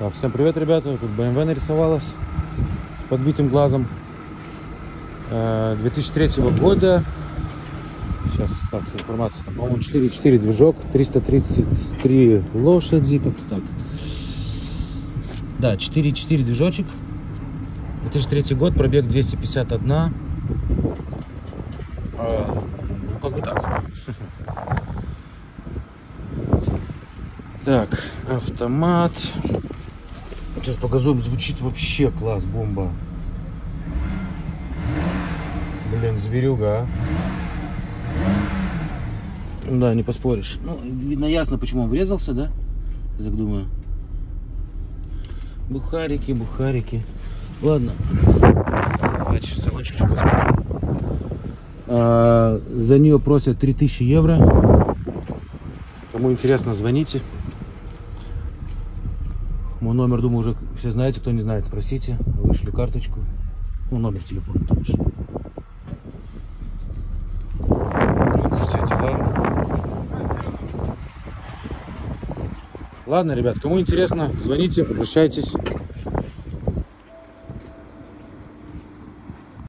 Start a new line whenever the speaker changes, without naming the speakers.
Так, всем привет, ребята. Тут BMW нарисовалась с подбитым глазом. Э, 2003 года. Сейчас так, информация. По-моему, 4.4 движок, 333 лошади, как-то так. Да, 4.4 движочек. 2003 год, пробег 251. Э, Ну, как бы так. Так, автомат. Сейчас покажу, звучит вообще класс, бомба. Блин, зверюга, а. Да, не поспоришь. Ну, видно ясно, почему он врезался, да? Я так думаю. Бухарики, бухарики. Ладно. Давайте сейчас чуть посмотрим. А, за нее просят 3000 евро. Кому интересно, звоните. Мой номер, думаю, уже все знаете. Кто не знает, спросите. Вышли карточку. Ну, номер телефона тоже. Все дела. Ладно, ребят, кому интересно, звоните, обращайтесь.